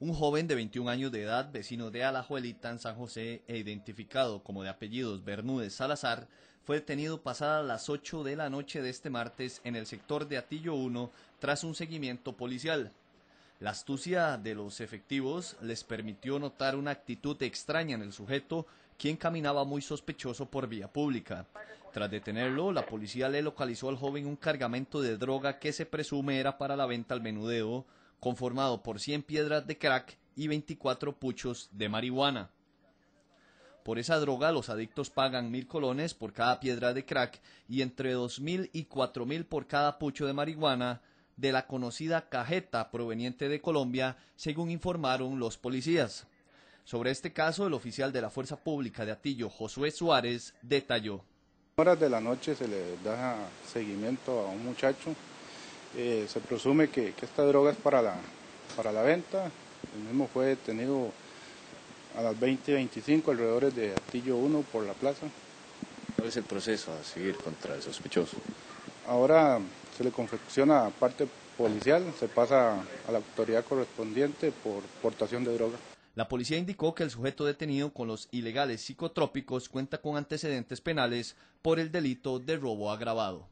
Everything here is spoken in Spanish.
Un joven de 21 años de edad, vecino de Alajuelita en San José e identificado como de apellidos Bermúdez Salazar, fue detenido pasadas las 8 de la noche de este martes en el sector de Atillo 1 tras un seguimiento policial. La astucia de los efectivos les permitió notar una actitud extraña en el sujeto, quien caminaba muy sospechoso por vía pública. Tras detenerlo, la policía le localizó al joven un cargamento de droga que se presume era para la venta al menudeo, conformado por 100 piedras de crack y 24 puchos de marihuana. Por esa droga los adictos pagan mil colones por cada piedra de crack y entre dos mil y cuatro mil por cada pucho de marihuana de la conocida cajeta proveniente de Colombia, según informaron los policías. Sobre este caso, el oficial de la Fuerza Pública de Atillo, Josué Suárez, detalló. horas de la noche se le da seguimiento a un muchacho eh, se presume que, esta droga es para la, para la venta. El mismo fue detenido a las 20.25 alrededor de Artillo 1 por la plaza. ¿Cuál es el proceso a seguir contra el sospechoso? Ahora se le confecciona parte policial, se pasa a la autoridad correspondiente por portación de droga. La policía indicó que el sujeto detenido con los ilegales psicotrópicos cuenta con antecedentes penales por el delito de robo agravado.